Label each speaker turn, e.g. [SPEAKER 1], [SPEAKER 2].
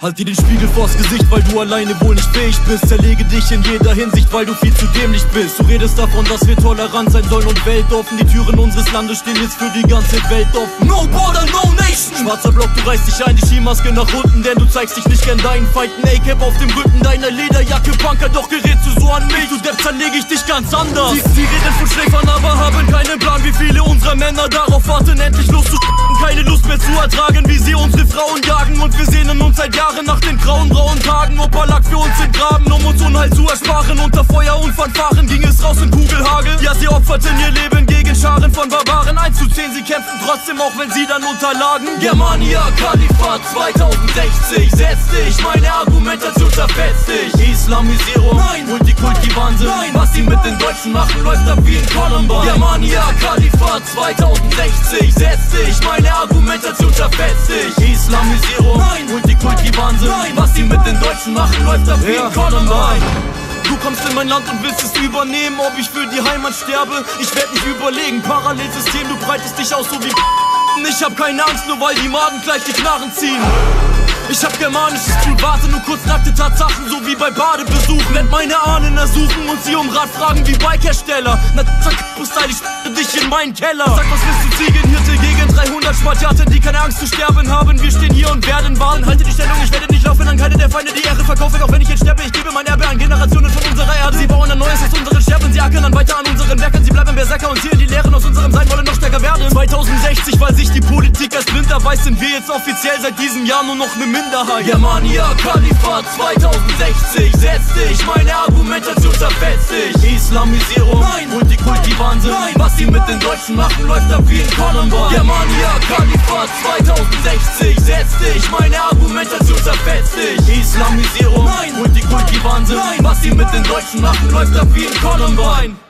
[SPEAKER 1] Halt dir den Spiegel vors Gesicht, weil du alleine wohl nicht fähig bist. Zerlege dich in jeder Hinsicht, weil du viel zu dämlich bist. Du redest davon, dass wir tolerant sein sollen und weltoffen. Die Türen unseres Landes stehen jetzt für die ganze Welt offen. No border, no nation! Schwarzer Block, du reißt dich ein, die Skimaske nach unten, denn du zeigst dich nicht gern deinen Feinden. A-Cap auf dem Rücken deiner Lederjacke, Punker, doch gerätst du so an mich. Du Depp, zerlege ich dich ganz anders. Sie, sie reden von Schläfern, aber haben keinen Plan, wie viele unserer Männer darauf warten, endlich loszuschlagen. Trotzdem, auch wenn sie dann unterlagen. Germania, Kalifat 2060, setz dich, meine Argumentation zerfetzt dich. Islamisierung, nein, Multikulti Wahnsinn. Nein, was sie mit den Deutschen machen, läuft ab wie in Columbine. Germania, Kalifat 2060, setz dich, meine Argumentation zerfetzt dich. Islamisierung, nein, Multikulti Wahnsinn. Nein, was sie mit den Deutschen machen, läuft ab wie in Columbine. Du kommst in mein Land und willst es übernehmen, ob ich für die Heimat sterbe. Ich werd nicht überlegen, Parallelsystem, du breitest dich aus so wie Ich hab keine Angst, nur weil die Magen gleich die Knarren ziehen. Ich hab germanisches Blut, warte nur kurz nackte Tatsachen, so wie bei Badebesuchen. Werd meine Ahnen ersuchen und sie um Rat fragen wie Bikehersteller. Na, zack, style, ich dich in meinen Keller. Sag, was willst du Ziegenhirte gegen 300 Spartiate, die keine Angst zu sterben haben? Wir stehen hier und werden warnen. Halte keine der Feinde, die Ehre verkaufen. Auch wenn ich jetzt sterbe, ich gebe mein Erbe an Generationen von unserer Erde. Sie bauen ein neues aus unseren Sterben, sie ackern dann weiter an unseren Werken. Sie bleiben Berserker und ziehen die Lehren aus unserem Sein, wollen noch stärker werden. 2060, weil sich die Politik als blind erweist, sind wir jetzt offiziell seit diesem Jahr nur noch eine Minderheit. Germania, Kalifat 2060, setz dich, meine Argumentation zerfetzt dich. Islamisierung, Nein. Multikulti Wahnsinn. Nein. Was sie mit den Deutschen machen, läuft ab wie in Columbine. 1989 Islamisierung, Nein. Multikulti-Wahnsinn Was sie mit den Deutschen machen, läuft da wie ein Columbine